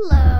Hello.